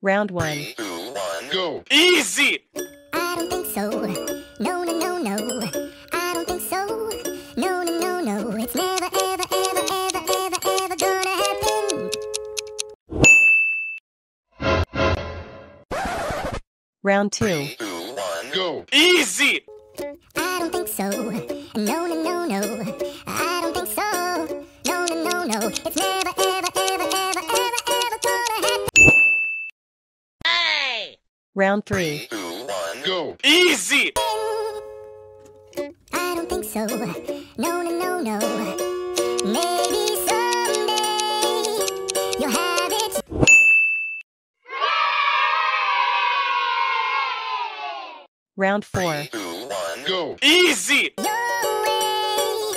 Round one. Two, one, go. Easy! I don't think so. No, no, no, no. I don't think so. No, no, no, no. It's never, ever, ever, ever, ever, ever gonna happen. Round two. Two, one, go. Easy! I don't think so. No, no, no, no. I Round three. Two, one, go. Easy! I don't think so. No, no, no, no. Maybe someday you'll have it. Round four. Two, one, go. Easy! Your way.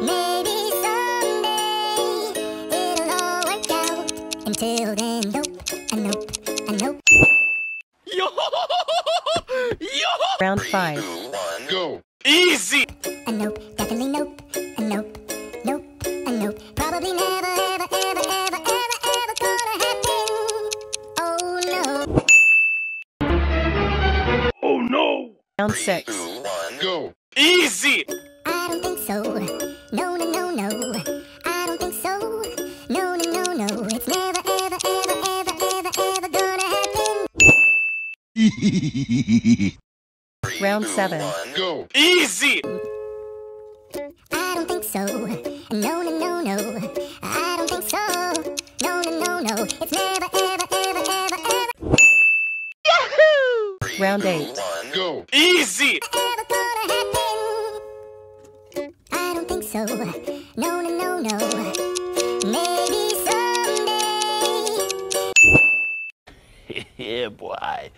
Maybe someday it'll all work out. Until then, nope, a nope, a nope. Yo! Round five. Two, one, go. Easy! A nope, definitely nope, a nope, nope, a nope. Probably never, ever, ever, ever, ever, ever gonna happen. Oh no. Oh, Round six. Two, one, go. Easy! I don't think so. No, no, no, no. I don't think so. No, no, no, no. It's never, ever, ever, ever, ever, ever gonna happen. Round Two, seven. one, go. Easy! I don't think so. No, no, no, no. I don't think so. No, no, no, no. It's never, ever, ever, ever, ever, Round Two, eight. one, go. Easy! ever gonna happen. I don't think so. No, no, no, no. Maybe someday. yeah, boy.